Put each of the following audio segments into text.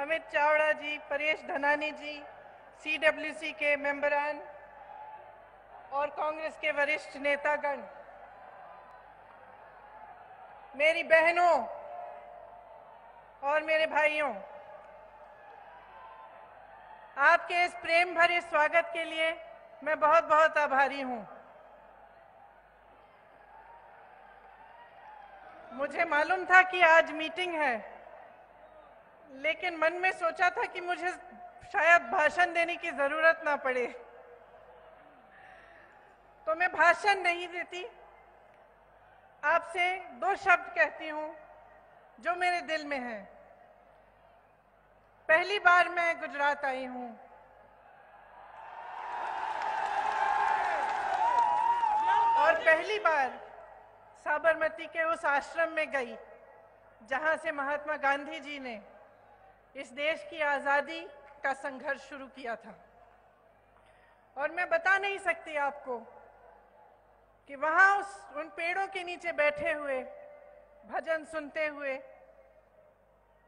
Amit Chavda ji, Paresh Dhanani ji CWC के मेंबरान और कांग्रेस के वरिष्ठ नेतागण। मेरी बहनों और मेरे भाइयों, आपके इस प्रेम भरे स्वागत के लिए मैं बहुत बहुत आभारी हूँ। मुझे मालूम था कि आज मीटिंग है। लेकिन मन में सोचा था कि मुझे शायद भाषण देने की ज़रूरत ना पड़े। तो मैं भाषण नहीं देती। आपसे दो शब्द कहती हूँ, जो मेरे दिल में है। पहली बार मैं गुजरात आई हूँ। और पहली बार साबरमती के उस आश्रम में गई, जहाँ से महात्मा गांधी जी ने इस देश की आज़ादी का संघर्ष शुरू किया था। और मैं बता नहीं सकती आपको कि वहाँ उस, उन पेड़ों के नीचे बैठे हुए, भजन सुनते हुए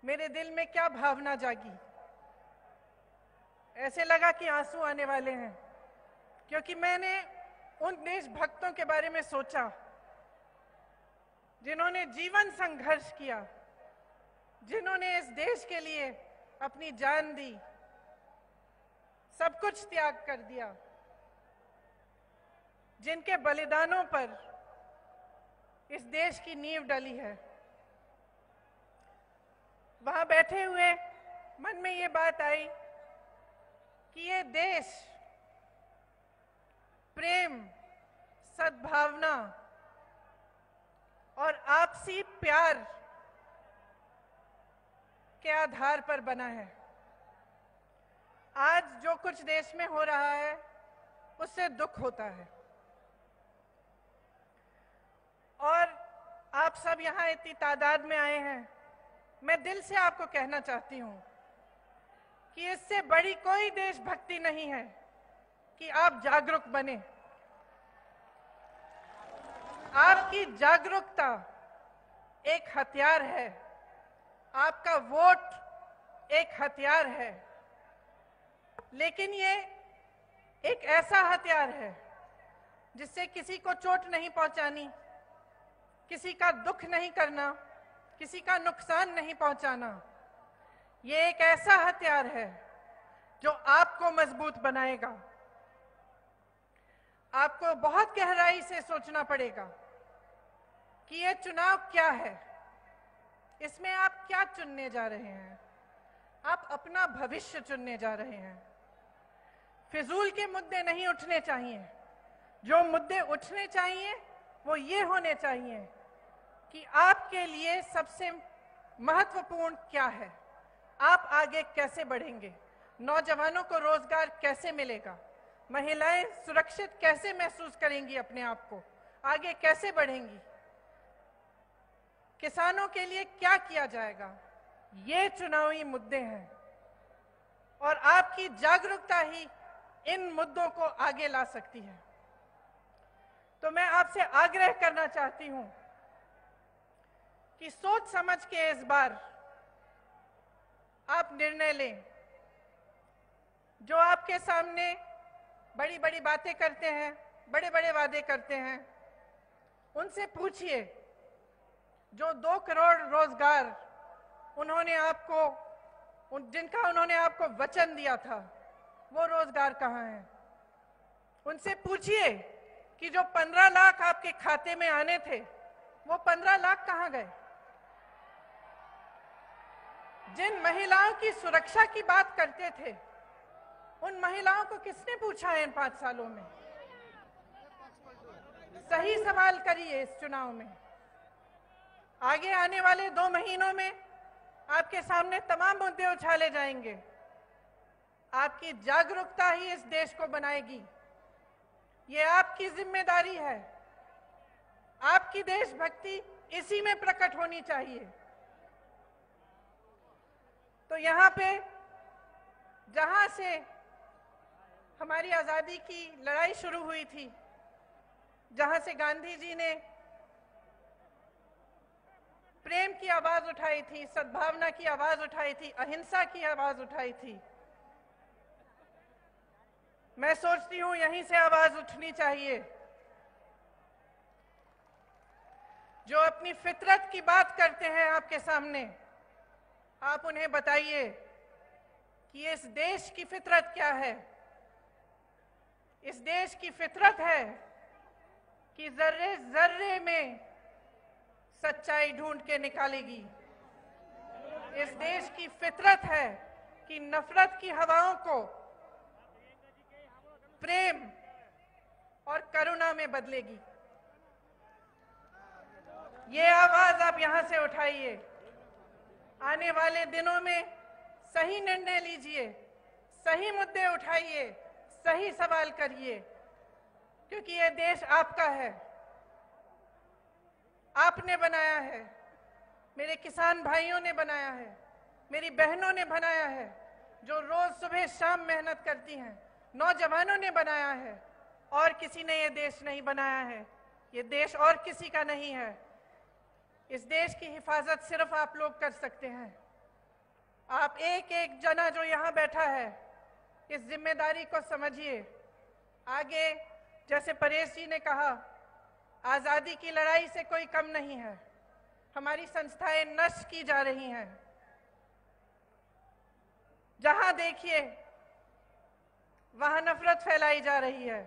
मेरे दिल में क्या भावना जागी। ऐसे लगा कि आँसू आने वाले हैं, क्योंकि मैंने उन देशभक्तों के बारे में सोचा, जिन्होंने जीवन संघर्ष किया। जिन्होंने इस देश के लिए अपनी जान दी, सब कुछ त्याग कर दिया। जिनके बलिदानों पर इस देश की नींव डली है। वहाँ बैठे हुए मन में ये बात आई कि ये देश प्रेम, सद्भावना और आपसी प्यार के आधार पर बना है। आज जो कुछ देश में हो रहा है, उससे दुख होता है। और आप सब यहाँ इतनी तादाद में आए हैं। मैं दिल से आपको कहना चाहती हूँ कि इससे बड़ी कोई देशभक्ति नहीं है कि आप जागरूक बने। आपकी जागरूकता एक हथियार है। आपका वोट एक हथियार है। लेकिन ये एक ऐसा हथियार है जिससे किसी को चोट नहीं पहुंचानी, किसी का दुख नहीं करना, किसी का नुकसान नहीं पहुंचाना। ये एक ऐसा हथियार है जो आपको मज़बूत बनाएगा। आपको बहुत गहराई से सोचना पड़ेगा कि यह चुनाव क्या है। इसमें आप क्या चुनने जा रहे हैं? आप अपना भविष्य चुनने जा रहे हैं। फिजूल के मुद्दे नहीं उठने चाहिए। जो मुद्दे उठने चाहिए, वो ये होने चाहिए कि आपके लिए सबसे महत्वपूर्ण क्या है। आप आगे कैसे बढ़ेंगे? नौजवानों को रोज़गार कैसे मिलेगा? महिलाएँ सुरक्षित कैसे महसूस करेंगी अपने आप को? आगे कैसे बढ़ेंगी? किसानों के लिए क्या किया जाएगा? ये चुनावी मुद्दे हैं। और आपकी जागरूकता ही इन मुद्दों को आगे ला सकती है। तो मैं आपसे आग्रह करना चाहती हूँ कि सोच समझ के इस बार आप निर्णय लें। जो आपके सामने बड़ी बड़ी बातें करते हैं बड़े बड़े वादे करते हैं, उनसे पूछिए जो दो करोड़ रोज़गार उन्होंने आपको उन, जिनका उन्होंने आपको वचन दिया था वो रोज़गार कहाँ है? उनसे पूछिए कि जो पंद्रह लाख आपके खाते में आने थे वो पंद्रह लाख कहाँ गए? जिन महिलाओं की सुरक्षा की बात करते थे उन महिलाओं को किसने पूछा है इन पाँच सालों में? सही सवाल करिए इस चुनाव में। आगे आने वाले दो महीनों में आपके सामने तमाम मुद्दे उछाले जाएँगे। आपकी जागरूकता ही इस देश को बनाएगी। ये आपकी ज़िम्मेदारी है। आपकी देशभक्ति इसी में प्रकट होनी चाहिए। तो यहाँ पे, जहाँ से हमारी आज़ादी की लड़ाई शुरू हुई थी, जहाँ से गांधी जी ने प्रेम की आवाज़ उठाई थी, सद्भावना की आवाज़ उठाई थी, अहिंसा की आवाज़ उठाई थी। मैं सोचती हूँ यहीं से आवाज़ उठनी चाहिए। जो अपनी फितरत की बात करते हैं आपके सामने, आप उन्हें बताइए कि इस देश की फितरत क्या है? इस देश की फितरत है कि जर्रे जर्रे में सच्चाई ढूंढ के निकालेगी। इस देश की फितरत है कि नफरत की हवाओं को प्रेम और करुणा में बदलेगी। ये आवाज़ आप यहाँ से उठाइए। आने वाले दिनों में सही निर्णय लीजिए, सही मुद्दे उठाइए, सही सवाल करिए, क्योंकि ये देश आपका है। आपने बनाया है। मेरे किसान भाइयों ने बनाया है। मेरी बहनों ने बनाया है। जो रोज सुबह शाम मेहनत करती हैं, नौजवानों ने बनाया है। और किसी ने ये देश नहीं बनाया है। ये देश और किसी का नहीं है। इस देश की हिफाजत सिर्फ़ आप लोग कर सकते हैं। आप एक एक जना जो यहाँ बैठा है, इस ज़िम्मेदारी को समझिए। आगे, जैसे परेश जी ने कहा आज़ादी की लड़ाई से कोई कम नहीं है। हमारी संस्थाएँ नष्ट की जा रही हैं। जहाँ देखिए, वहाँ नफरत फैलाई जा रही है।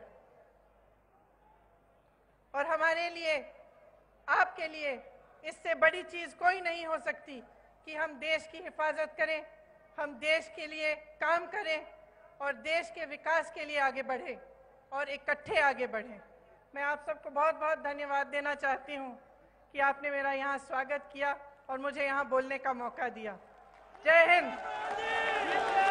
और हमारे लिए, आपके लिए इससे बड़ी चीज़ कोई नहीं हो सकती कि हम देश की हिफाजत करें, हम देश के लिए काम करें और देश के विकास के लिए आगे बढ़ें और इकट्ठे आगे बढ़े। मैं आप सबको बहुत बहुत धन्यवाद देना चाहती हूँ कि आपने मेरा यहाँ स्वागत किया और मुझे यहाँ बोलने का मौका दिया। जय हिंद।